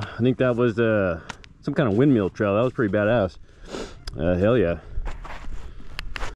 I think that was uh, some kind of windmill trail. That was pretty badass. Uh, hell yeah.